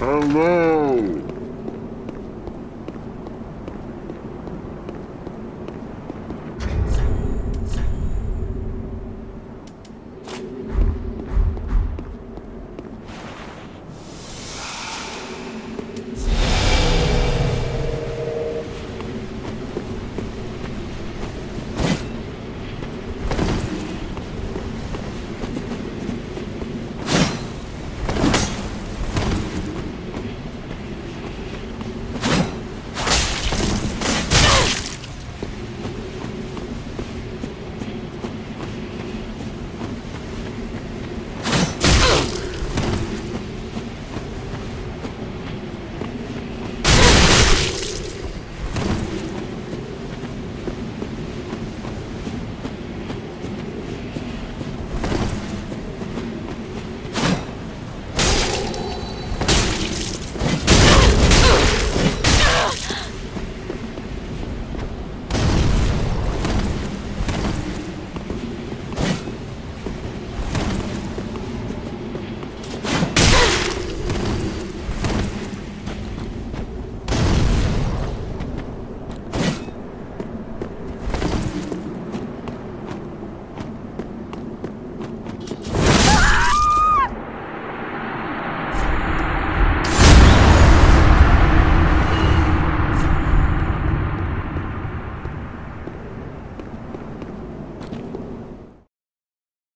Hello!